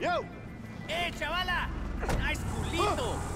¡Yo! ¡Eh, chavala! ¡Nice culito!